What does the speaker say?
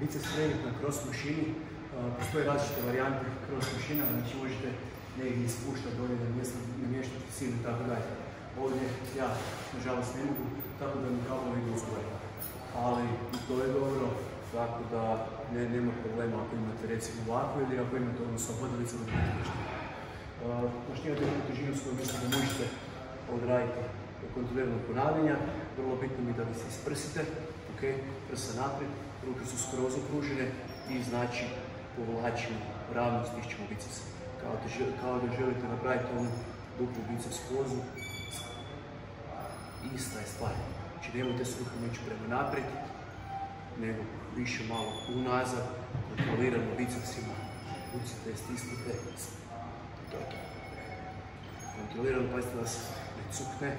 biceps trening na cross mašini, postoje različite varijante cross mašina, znači možete negdje ispuštati dolje na mjesto, silu i tako dalje. Ovdje ja, nažalost, ne mogu, tako da mi kao idu uzgore. Ali to je dobro, tako da ne, nema problema ako imate recimo ovako ili ako imate ono sa maština. Maštinate neku težinu s kojom mislim da možete odraditi kontrolirano ponavljanja. Vrlo bitno mi da vi se isprsite, ok, prsa naprijed, ruke su skroz okružene i znači povlačimo ravno stišćemo biceps. Kao kao da želite napraviti onu duplu biceps pozu, ista je stvar. Znači nemojte s rukom ići prema naprijed, nego više malo unazad, kontroliramo bicepsima, ucite, stisnite, to je to. Kontroliramo, pazite da se ne cukne,